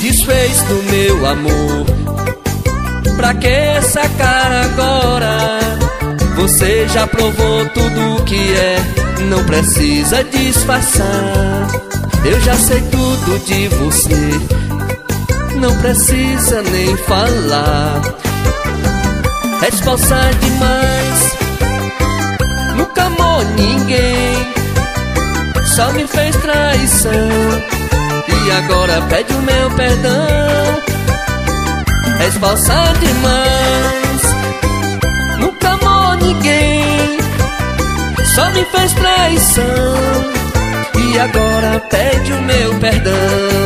Desfez do meu amor. Pra que essa cara agora? Você já provou tudo que é, não precisa disfarçar. Eu já sei tudo de você, não precisa nem falar. Resposta demais, nunca amou ninguém, só me fez traição. E agora pede o meu perdão. Resposta demais, nunca amou ninguém, só me fez traição. E agora pede o meu perdão.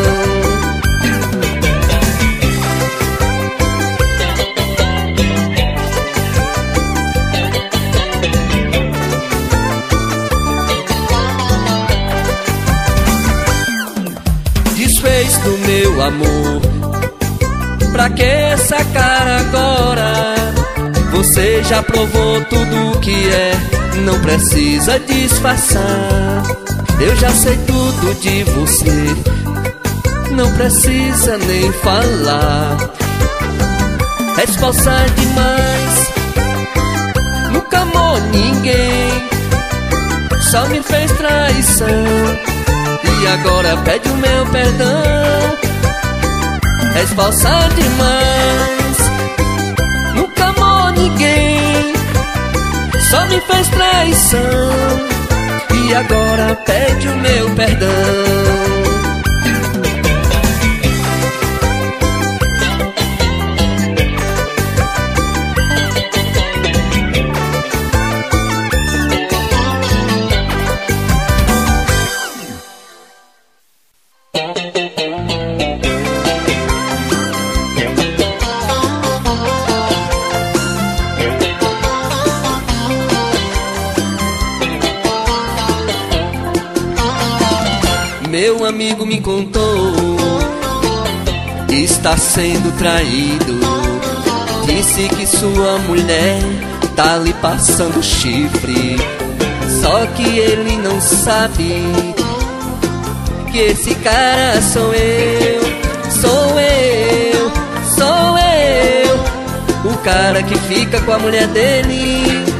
Amor. Pra que essa cara agora? Você já provou tudo que é, não precisa disfarçar. Eu já sei tudo de você, não precisa nem falar. Resposta demais, nunca amou ninguém, só me fez traição. E agora pede o meu perdão. Resposta demais, nunca amou ninguém, só me fez traição. E agora pede o meu perdão. Contou Está sendo traído. Disse que sua mulher Tá lhe passando chifre. Só que ele não sabe Que esse cara sou eu Sou eu Sou eu. O cara que fica com a mulher dele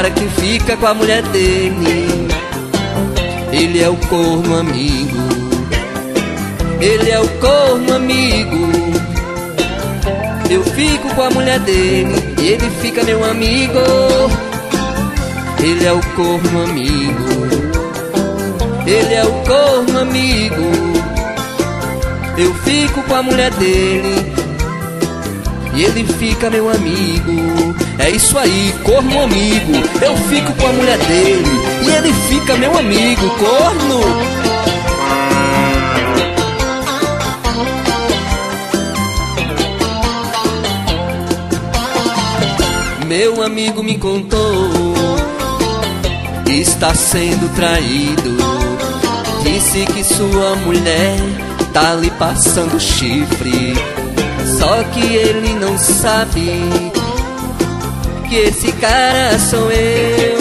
cara que fica com a mulher dele. Ele é o corno amigo. Ele é o corno amigo. Eu fico com a mulher dele. Ele fica meu amigo. Ele é o corno amigo. Ele é o corno amigo. Eu fico com a mulher dele e ele fica meu amigo. É isso aí, corno amigo. Eu fico com a mulher dele e ele fica meu amigo, corno. Meu amigo me contou Está sendo traído Disse que sua mulher Tá lhe passando chifre só que ele não sabe que esse cara sou eu,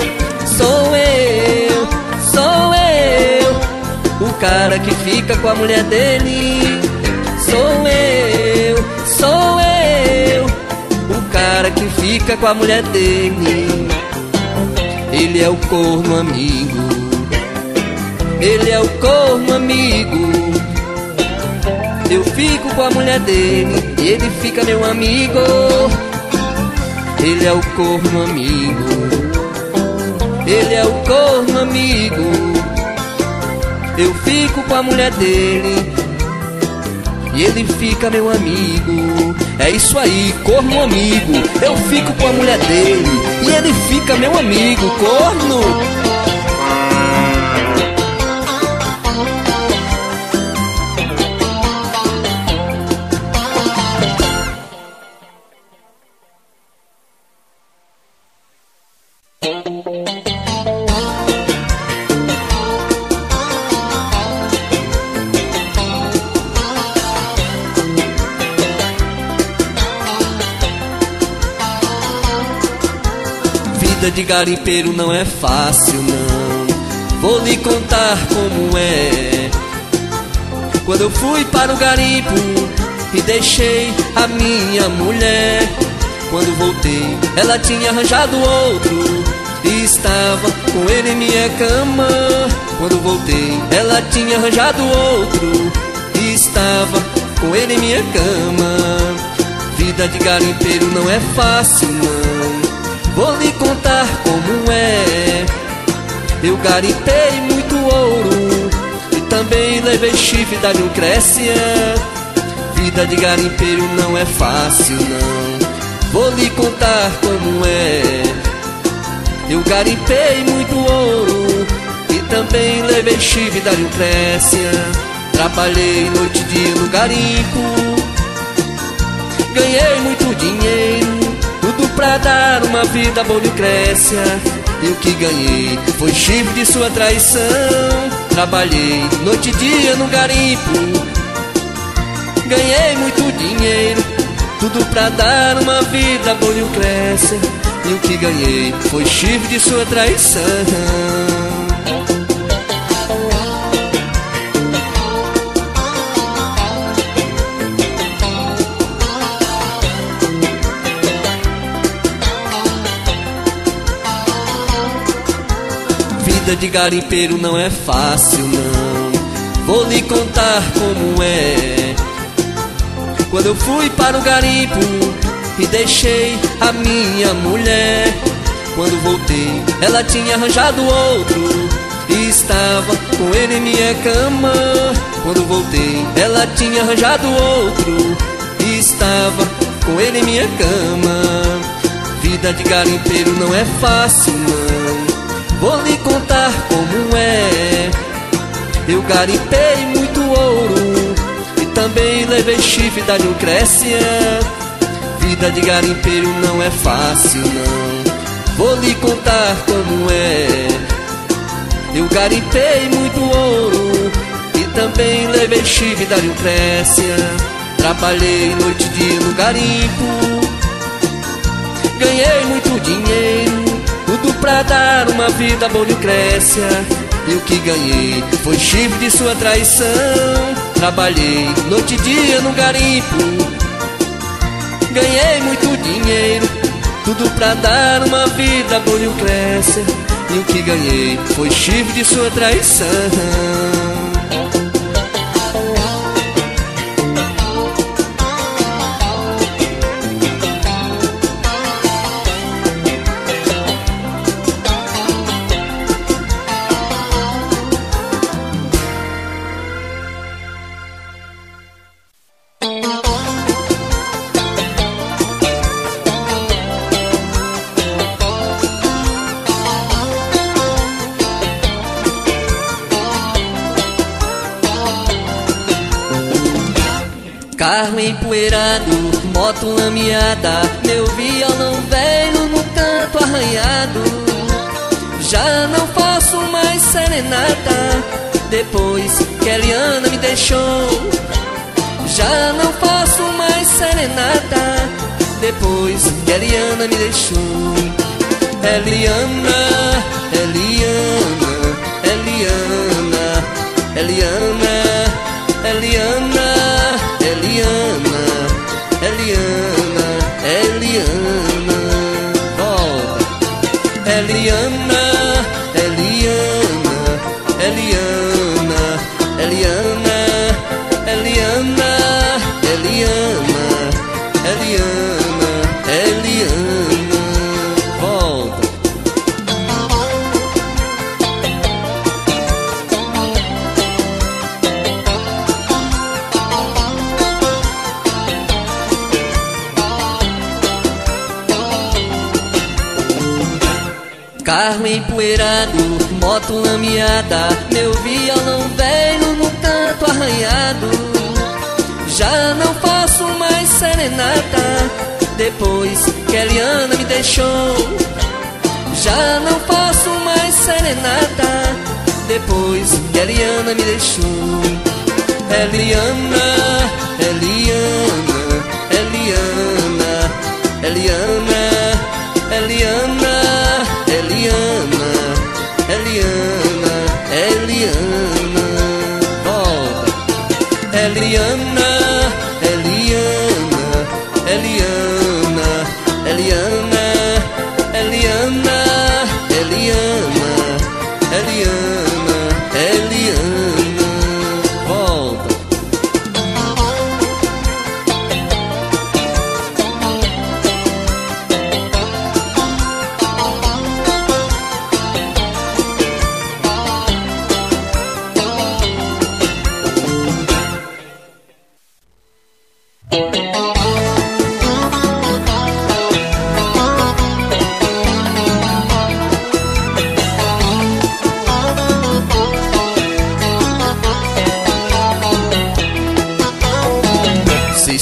sou eu, sou eu. O cara que fica com a mulher dele, sou eu, sou eu. O cara que fica com a mulher dele, ele é o corno amigo, ele é o corno amigo. Eu fico com a mulher dele e ele fica meu amigo. Ele é o corno amigo. Ele é o corno amigo. Eu fico com a mulher dele e ele fica meu amigo. É isso aí, corno amigo. Eu fico com a mulher dele e ele fica meu amigo, corno. Garimpeiro não é fácil, não. Vou lhe contar como é. Quando eu fui para o garimpo e deixei a minha mulher. Quando voltei, ela tinha arranjado outro e estava com ele em minha cama. Quando voltei, ela tinha arranjado outro e estava com ele em minha cama. Vida de garimpeiro não é fácil, não. Vou lhe contar como é. Eu garimpei muito ouro e também levei chifre da Lucrécia. Vida de garimpeiro não é fácil, não. Vou lhe contar como é. Eu garimpei muito ouro e também levei chifre da Lucrécia. Trabalhei noite e dia no garimpo, ganhei muito dinheiro, pra dar uma vida boa Lucrécia. E o que ganhei foi chifre de sua traição. Trabalhei noite e dia no garimpo, ganhei muito dinheiro, tudo pra dar uma vida boa Lucrécia. E o que ganhei foi chifre de sua traição. Vida de garimpeiro não é fácil, não. Vou lhe contar como é. Quando eu fui para o garimpo e deixei a minha mulher. Quando voltei, ela tinha arranjado outro e estava com ele em minha cama. Quando voltei, ela tinha arranjado outro e estava com ele em minha cama. Vida de garimpeiro não é fácil, não. Vou lhe contar como é. Eu garimpei muito ouro e também levei chifre da Lucrécia. Vida de garimpeiro não é fácil, não. Vou lhe contar como é. Eu garimpei muito ouro e também levei chifre da Lucrécia. Trabalhei noite e dia no garimpo, ganhei muito dinheiro, pra dar uma vida boa Lucrécia. E o que ganhei foi chifre de sua traição. Trabalhei noite e dia no garimpo, ganhei muito dinheiro, tudo pra dar uma vida boa Lucrécia. E o que ganhei foi chifre de sua traição. Empoeirado, moto lameada, meu violão velho no canto arranhado. Já não faço mais serenata, depois que Eliana me deixou. Já não faço mais serenata, depois que Eliana me deixou. Eliana, Eliana, Adriana. Depois que Eliana me deixou. Já não faço mais serenata, depois que Eliana me deixou. Eliana,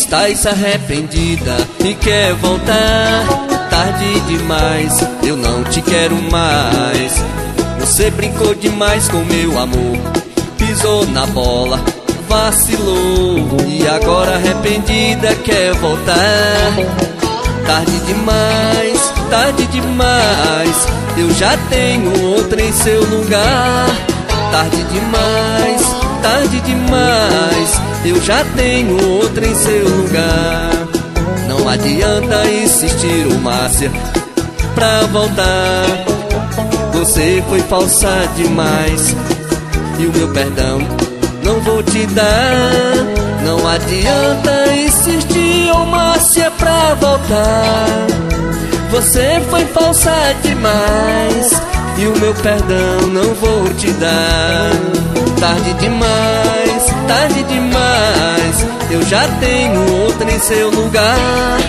estás arrependida e quer voltar, tarde demais, eu não te quero mais. Você brincou demais com meu amor, pisou na bola, vacilou e agora arrependida quer voltar. Tarde demais, tarde demais, eu já tenho outra em seu lugar. Tarde demais, tarde demais, eu já tenho outra em seu lugar. Não adianta insistir, ô Márcia, pra voltar. Você foi falsa demais, e o meu perdão não vou te dar. Não adianta insistir, ô Márcia, pra voltar. Você foi falsa demais e o meu perdão não vou te dar. Tarde demais, tarde demais, eu já tenho outra em seu lugar.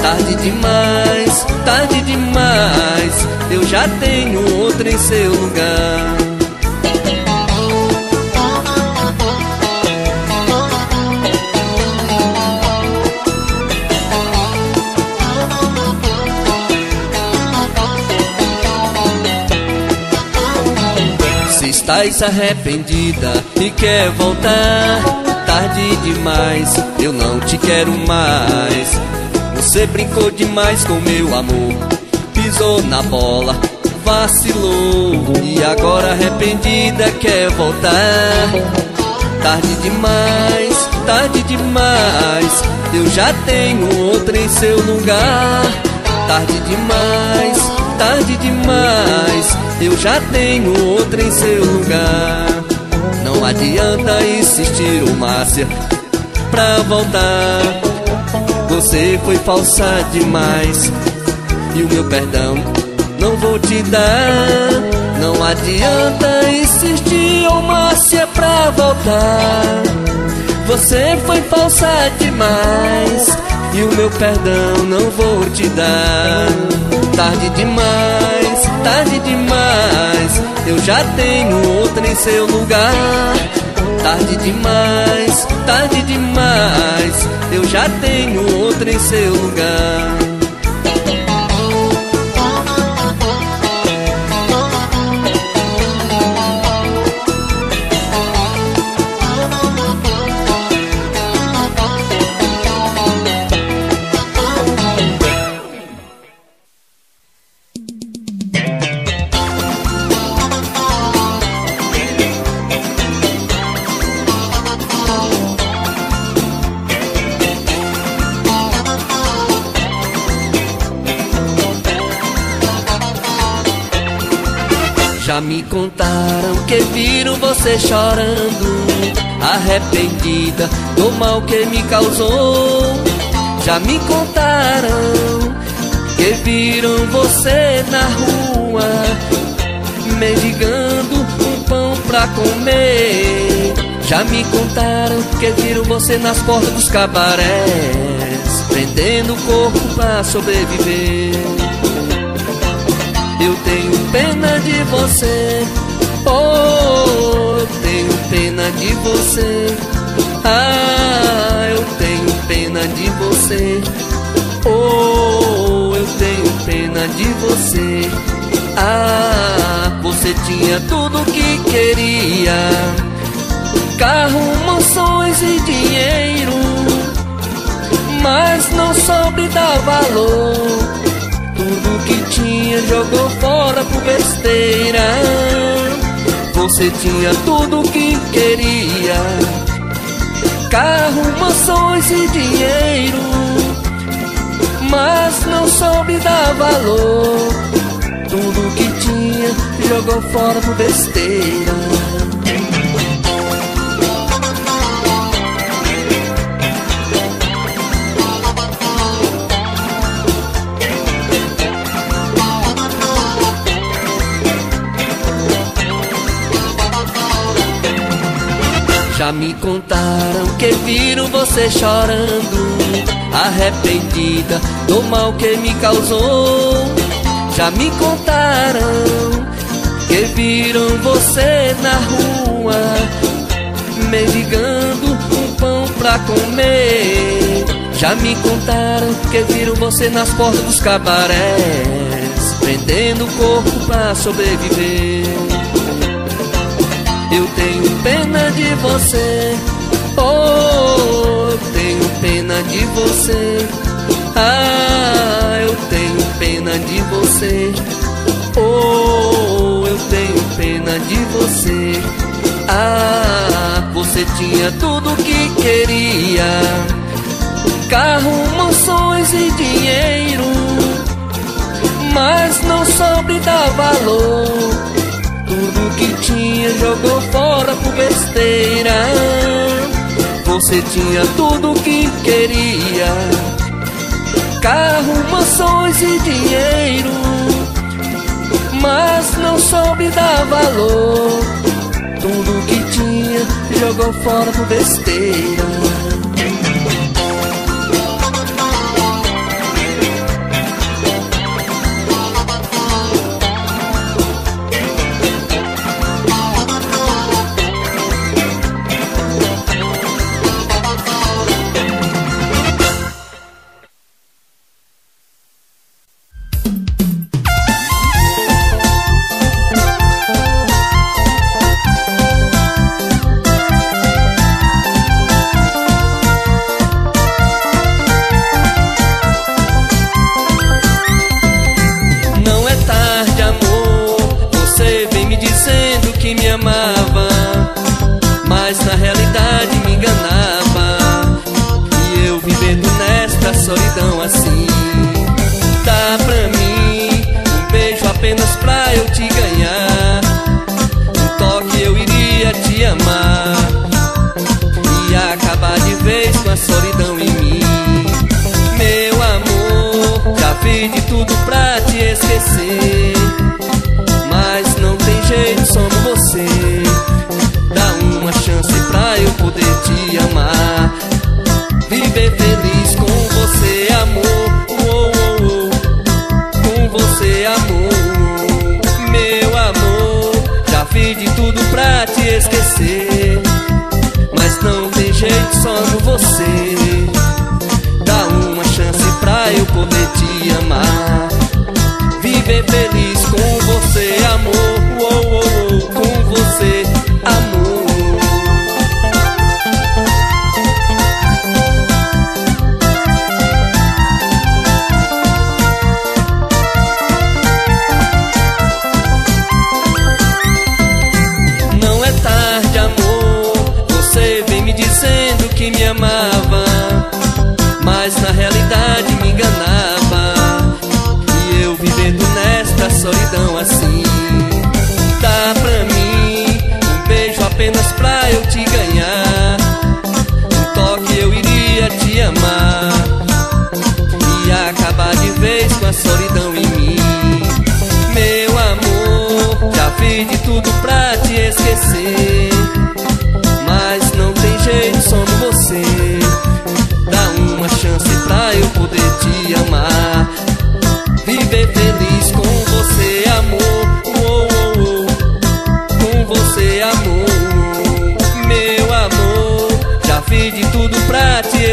Tarde demais, tarde demais, eu já tenho outra em seu lugar. Estás arrependida e quer voltar, tarde demais, eu não te quero mais. Você brincou demais com meu amor, pisou na bola, vacilou e agora arrependida quer voltar. Tarde demais, tarde demais, eu já tenho outra em seu lugar. Tarde demais, tarde demais, eu já tenho outra em seu lugar. Não adianta insistir, ô Márcia, pra voltar. Você foi falsa demais, e o meu perdão não vou te dar. Não adianta insistir, ô Márcia, pra voltar. Você foi falsa demais e o meu perdão não vou te dar. Tarde demais, tarde demais, eu já tenho outra em seu lugar. Tarde demais, tarde demais, eu já tenho outra em seu lugar. Você chorando, arrependida do mal que me causou. Já me contaram que viram você na rua, mendigando um pão pra comer. Já me contaram que viram você nas portas dos cabarés, prendendo o corpo pra sobreviver. Eu tenho pena de você, oh, pena de você. Ah, eu tenho pena de você, oh, eu tenho pena de você. Ah, você tinha tudo que queria: carro, mansões e dinheiro, mas não soube dar valor. Tudo que tinha jogou fora por besteira. Você tinha tudo que queria: carro, mansões e dinheiro, mas não soube dar valor. Tudo que tinha jogou fora por besteira. Já me contaram que viram você chorando, arrependida do mal que me causou. Já me contaram que viram você na rua, mendigando um pão pra comer. Já me contaram que viram você nas portas dos cabarés, prendendo o corpo pra sobreviver. Pena de você, oh, eu tenho pena de você. Ah, eu tenho pena de você, oh, eu tenho pena de você. Ah, você tinha tudo que queria: carro, mansões e dinheiro, mas não soube dar valor tudo que tinha jogou fora por besteira. Você tinha tudo que queria: carro, mansões e dinheiro. Mas não soube dar valor. Tudo que tinha jogou fora por besteira. bonito.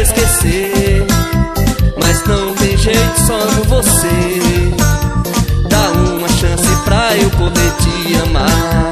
esquecer. Mas não tem jeito só no você. Dá uma chance pra eu poder te amar.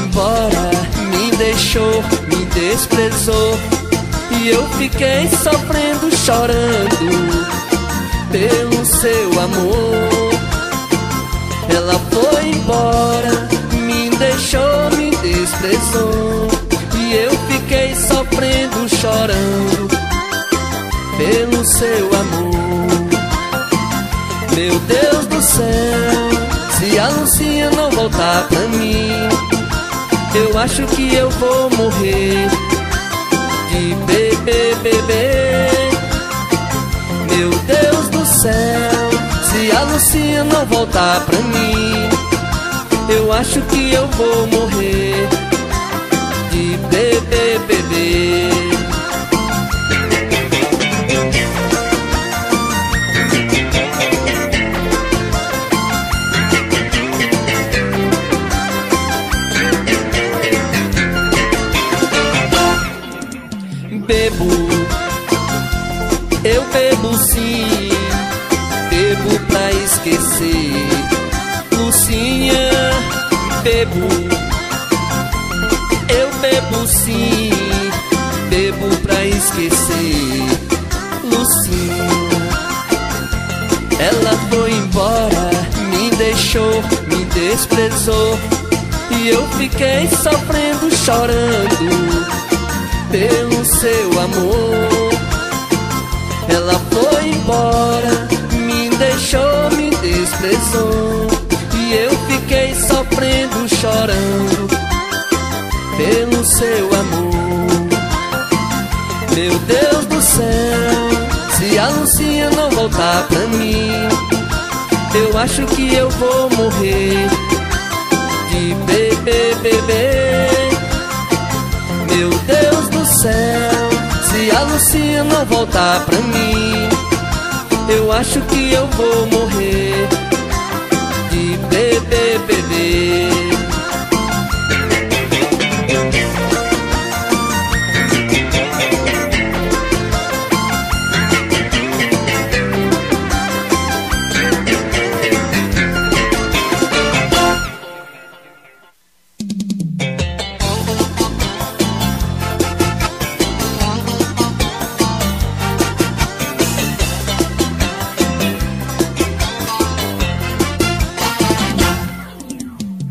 Embora, me deixou, me desprezou. E eu fiquei sofrendo, chorando pelo seu amor. Ela foi embora, me deixou, me desprezou. E eu fiquei sofrendo, chorando pelo seu amor. Meu Deus do céu, se a Lucinha não voltar pra mim, eu acho que eu vou morrer de beber, beber. Meu Deus do céu, se a Lucinha não voltar pra mim, eu acho que eu vou morrer de beber, beber. E eu fiquei sofrendo, chorando pelo seu amor. Ela foi embora, me deixou, me desprezou. E eu fiquei sofrendo, chorando pelo seu amor. Meu Deus do céu, se a Lucinha não voltar pra mim, eu acho que eu vou morrer se não voltar pra mim, eu acho que eu vou morrer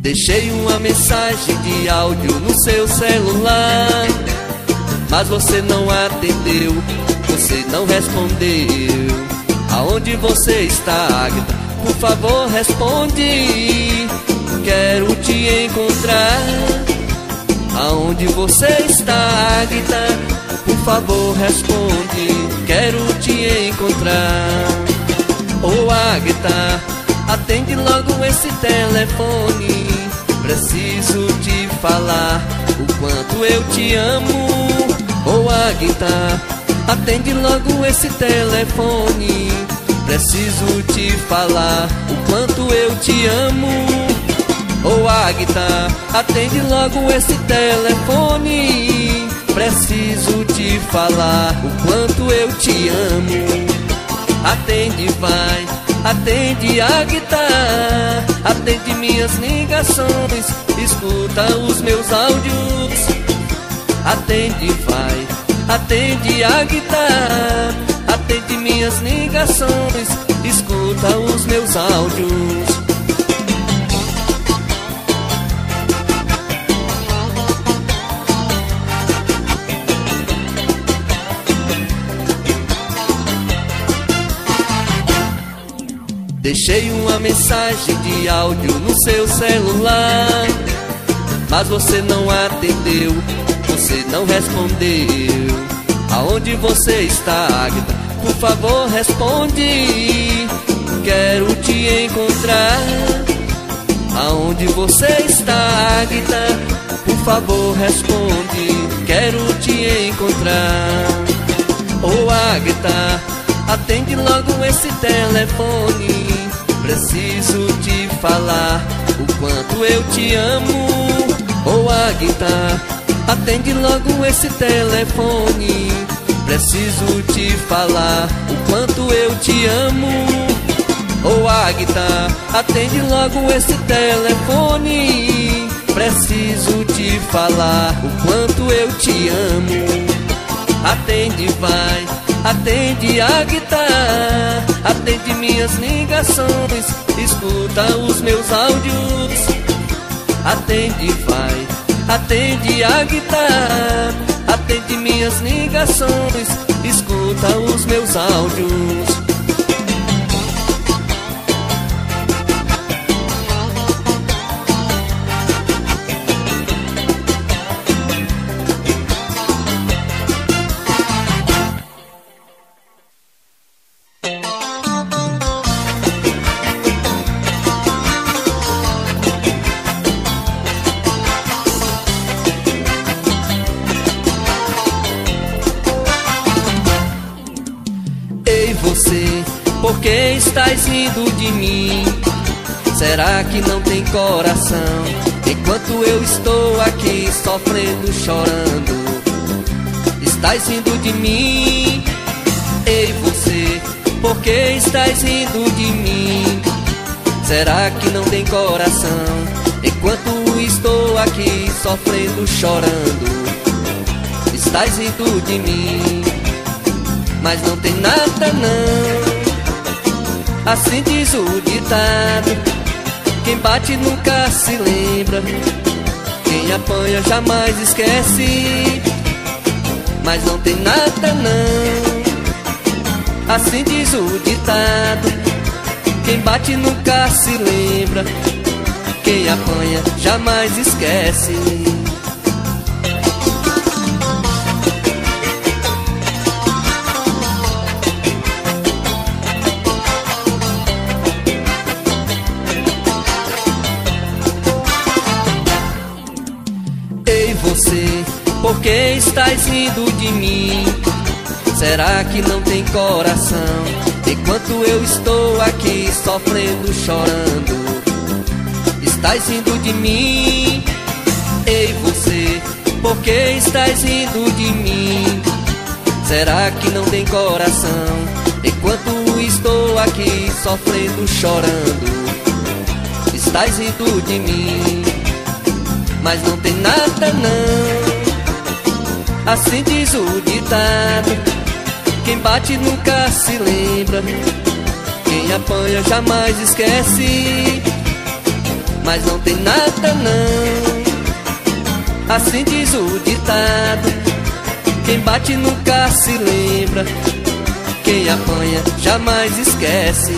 Deixei uma mensagem de áudio no seu celular, mas você não atendeu, você não respondeu. Aonde você está, Agatha? Por favor, responde. Quero te encontrar. Aonde você está, Agatha? Por favor, responde. Quero te encontrar. Oh, Agatha, atende logo esse telefone. Preciso te falar o quanto eu te amo. Oh, Agatha, atende logo esse telefone. Preciso te falar o quanto eu te amo. Oh, Agatha, atende logo esse telefone. Preciso te falar o quanto eu te amo. Atende, vai, atende, Agatha. Atende minhas ligações, escuta os meus áudios. Atende, vai, atende, Agatha. Atende minhas ligações, escuta os meus áudios. Deixei uma mensagem de áudio no seu celular, mas você não atendeu, você não respondeu. Aonde você está, Agatha? Por favor, responde. Quero te encontrar. Aonde você está, Agatha? Por favor, responde. Quero te encontrar. Oh, Agatha, atende logo esse telefone. Preciso te falar o quanto eu te amo. Ô oh, Aguita, atende logo esse telefone. Preciso te falar o quanto eu te amo. Ô oh, Aguita, atende logo esse telefone. Preciso te falar o quanto eu te amo. Atende, vai, atende a guitarra, atende minhas ligações, escuta os meus áudios. Atende, vai, atende a guitarra, atende minhas ligações, escuta os meus áudios. De mim? Será que não tem coração? Enquanto eu estou aqui sofrendo, chorando, estás rindo de mim? Ei, você, por que estás rindo de mim? Será que não tem coração? Enquanto estou aqui sofrendo, chorando, estás rindo de mim? Mas não tem nada não Assim diz o ditado. Quem bate nunca se lembra. Quem apanha jamais esquece. Mas não tem nada não. Assim diz o ditado. Quem bate nunca se lembra. Quem apanha jamais esquece Por que estás rindo de mim? Será que não tem coração? Enquanto eu estou aqui sofrendo, chorando Estás rindo de mim? Ei você, por que estás rindo de mim? Será que não tem coração? Enquanto estou aqui sofrendo, chorando Estás rindo de mim Mas não tem nada não Assim diz o ditado. Quem bate nunca se lembra. Quem apanha jamais esquece. Mas não tem nada não. Assim diz o ditado. Quem bate nunca se lembra. Quem apanha jamais esquece